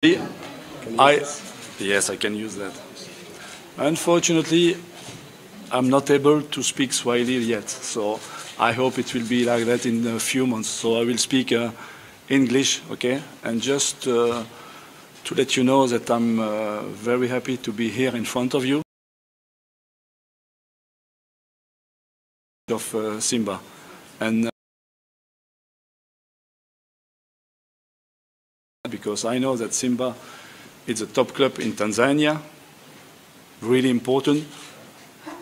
I, yes, I can use that. Unfortunately, I'm not able to speak Swahili yet, so I hope it will be like that in a few months. So I will speak uh, English, okay? And just uh, to let you know that I'm uh, very happy to be here in front of you. Of uh, Simba, and because I know that Simba is a top club in Tanzania, really important.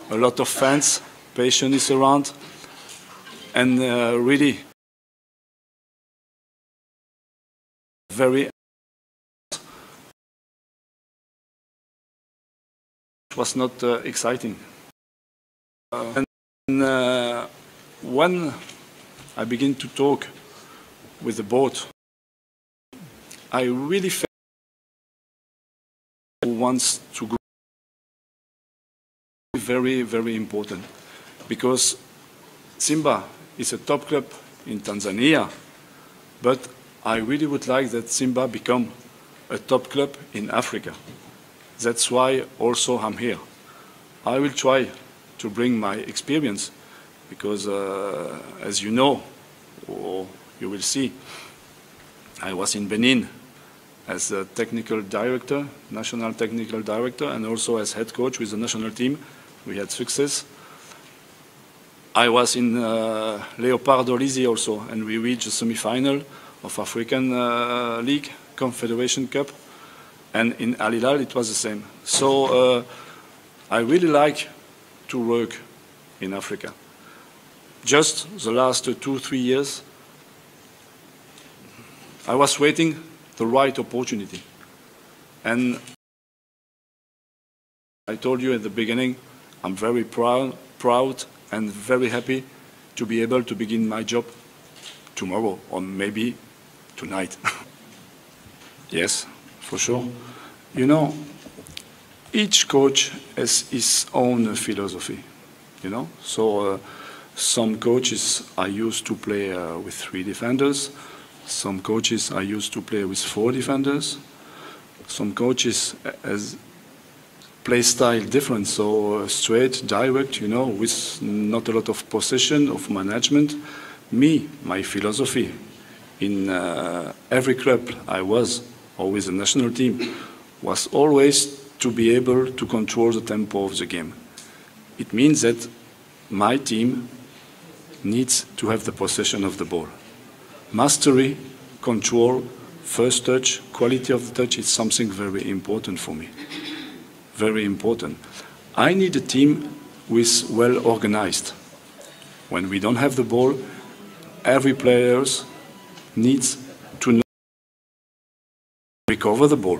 A lot of fans, passion is around, and uh, really very was not uh, exciting. Uh, and uh, when I begin to talk with the board, I really felt wants to grow very, very important because Simba is a top club in Tanzania, but I really would like that Simba become a top club in Africa. That's why also I'm here. I will try to bring my experience because, uh, as you know, or you will see, I was in Benin as a technical director, national technical director, and also as head coach with the national team. We had success. I was in uh, Leopardo Lizzie also, and we reached the semi-final of African uh, League Confederation Cup, and in Al Hilal it was the same. So uh, I really like to work in Africa. Just the last two, three years, I was waiting the right opportunity. And I told you at the beginning, I'm very proud, proud and very happy to be able to begin my job tomorrow or maybe tonight. yes, for sure. You know, each coach has his own philosophy, you know. So uh, some coaches are used to play uh, with three defenders. Some coaches are used to play with four defenders. Some coaches has play style different, so uh, straight, direct, you know, with not a lot of possession, of management. Me, my philosophy in uh, every club I was, always the national team, was always to be able to control the tempo of the game. It means that my team needs to have the possession of the ball. Mastery, control, first touch, quality of the touch is something very important for me. Very important. I need a team who is well organized. When we don't have the ball, every player needs to know recover the ball.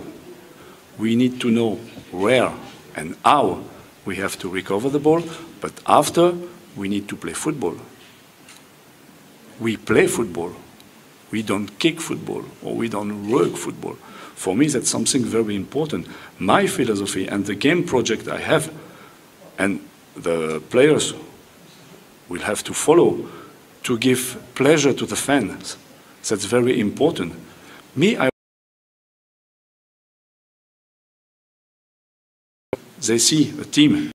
We need to know where and how we have to recover the ball, but after we need to play football. We play football. We don't kick football or we don't work football. For me, that's something very important. My philosophy and the game project I have, and the players will have to follow to give pleasure to the fans. That's very important. Me, I they see a team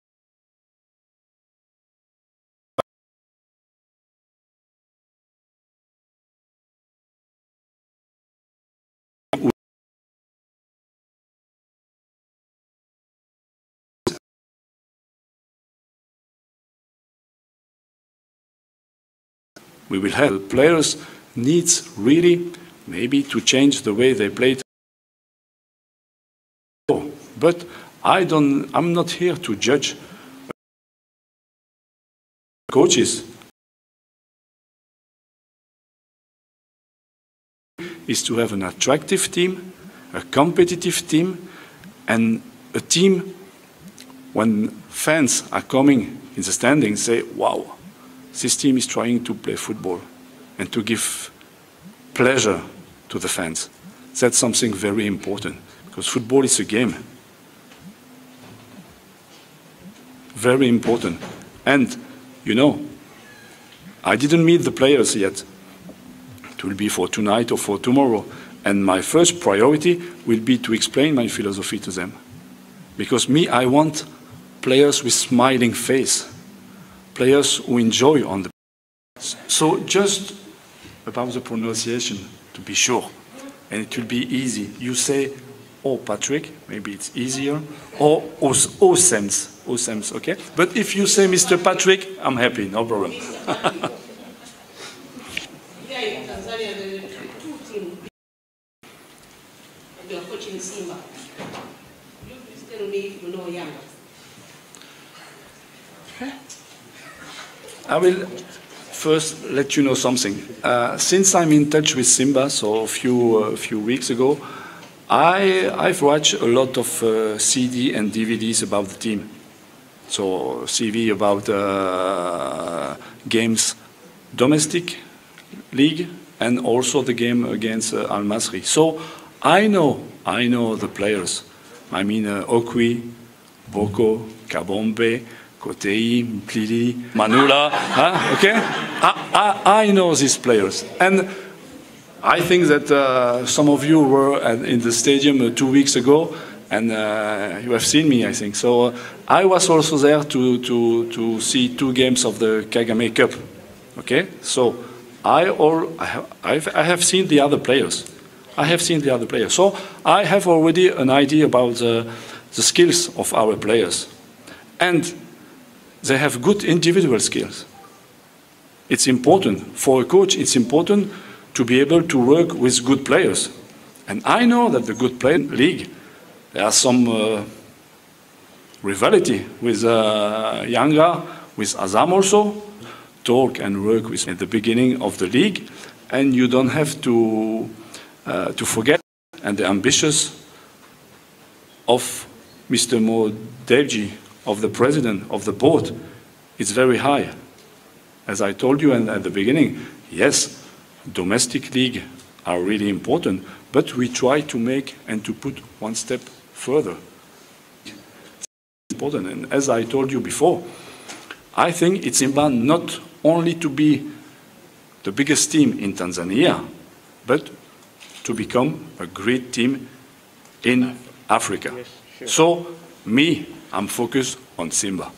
we will help. Players needs really maybe to change the way they play. But I don't, I'm not here to judge coaches. Is to have an attractive team, a competitive team, and a team when fans are coming in the standings say, wow, this team is trying to play football and to give pleasure to the fans. That's something very important because football is a game. Very important. And, you know, I didn't meet the players yet. It will be for tonight or for tomorrow. And my first priority will be to explain my philosophy to them. Because me, I want players with smiling face, players who enjoy on the. So just about the pronunciation, to be sure, and it will be easy. You say, "Oh, Patrick," maybe it's easier, or oh, "Os Aussems," oh, Aussems, oh, okay. But if you say Mr. Patrick, I'm happy, no problem. I will first let you know something. Uh, since I'm in touch with Simba, so a few a few weeks ago, I I've watched a lot of uh, CD and DVDs about the team. So CV about uh, games, domestic league, and also the game against uh, Al Masri. So I know I know the players. I mean uh, Okwi, Bocco, Kapombe, Kotei, Mlipili, Manula. huh? Okay, I, I, I know these players, and I think that uh, some of you were at, in the stadium uh, two weeks ago, and uh, you have seen me. I think so. Uh, I was also there to to to see two games of the Kagame Cup. Okay, so I all I have, I've, I have seen the other players. I have seen the other players. So I have already an idea about the, the skills of our players. And they have good individual skills. It's important. For a coach, it's important to be able to work with good players. And I know that the good league, there are some uh, rivalry with uh, Yanga, with Azam also. Talk and work with at the beginning of the league, and you don't have to uh, to forget and the ambitious of Mr. Mo Dewji, of the president of the board, is very high. As I told you at the beginning, yes, domestic league are really important, but we try to make and to put one step further. Important, and as I told you before, I think it's important not only to be the biggest team in Tanzania, but to become a great team in Africa. So, me, I'm focused on Simba.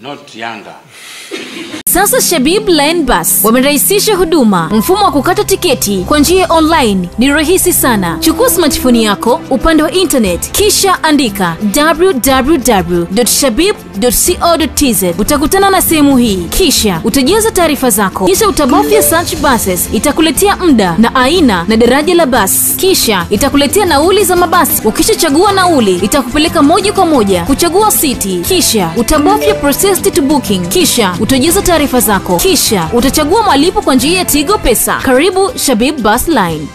not Yanga. Sasa Shabib Line Bus wamerahisisha huduma. Mfumo wa kukata tiketi kwa njia ya online ni rahisi sana. Chukua smartphone yako upande wa internet, kisha andika www.shabib.co.tz. Utakutana na sehemu hii, kisha utajaza taarifa zako, kisha utabofya search buses. Itakuletea muda na aina na daraja la basi, kisha itakuletea nauli za mabasi. Ukishachagua nauli, itakupeleka moja kwa moja kuchagua city kisha utabofya to booking, kisha utajaza taarifa zako, kisha utachagua malipo kwa njia ya Tigo Pesa. Karibu Shabib Bus Line.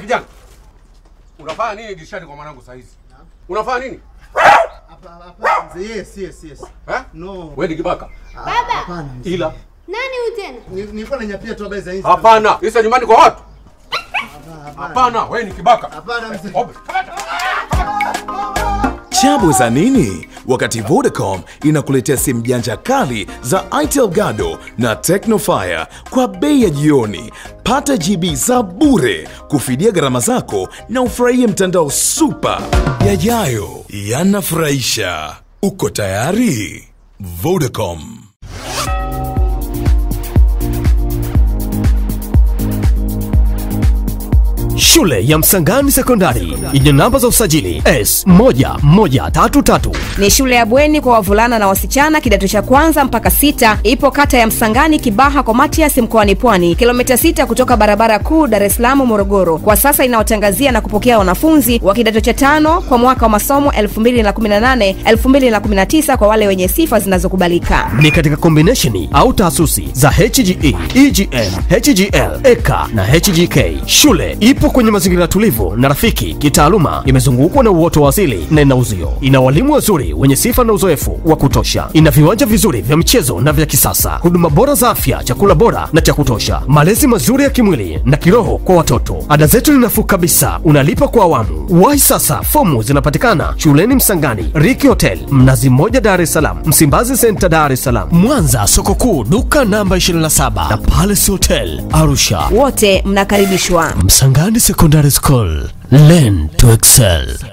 Kijana. Unafanya nini dirishani kwa mwanangu saa hizi? Unafanya nini? Hapana. Yes, yes, yes. Eh? No. Wewe ni kibaka. Baba. Hapana. Ila Nani huyu tena? Ni- Nilikuwa nanyapia tu habari za Insta. hapana. Isa nyumbani kwa watu. Hapana, wewe ni kibaka. Hapana, mzee. Chabu za nini? Wakati Vodacom inakuletea simu janja kali za Itel Gado na Tecnofire kwa bei ya jioni. Pata GB za bure kufidia gharama zako na ufurahie mtandao super. Yajayo yanafurahisha. Uko tayari? Vodacom. Shule ya Msangani Sekondari yenye namba za usajili S1133 ni shule ya bweni kwa wavulana na wasichana kidato cha kwanza mpaka sita. Ipo kata ya msangani kibaha kwa matias mkoani pwani. Kilomita sita kutoka barabara kuu dar es salaam morogoro. Kwa sasa inawatangazia na kupokea wanafunzi wa kidato cha tano kwa mwaka wa masomo 2018 2019 kwa wale wenye sifa zinazokubalika. Ni katika kombinesheni au taasisi za HGE, EGM, HGL, EKA na HGK. Shule ipo kwenye mazingira tulivu na rafiki kitaaluma, imezungukwa na uoto wa asili na ina uzio. Ina walimu wazuri wenye sifa na uzoefu wa kutosha. Ina viwanja vizuri vya michezo na vya kisasa, huduma bora za afya, chakula bora na cha kutosha, malezi mazuri ya kimwili na kiroho kwa watoto. Ada zetu ni nafuu kabisa, unalipa kwa awamu. Wahi sasa, fomu zinapatikana shuleni Msangani, Riki Hotel, Mnazi Mmoja, Dar es Salaam, Msimbazi Senta, Dar es Salaam, Mwanza, soko kuu, duka namba 27 na Palace Hotel, Arusha. Wote mnakaribishwa. Msangani Secondary School, learn to excel.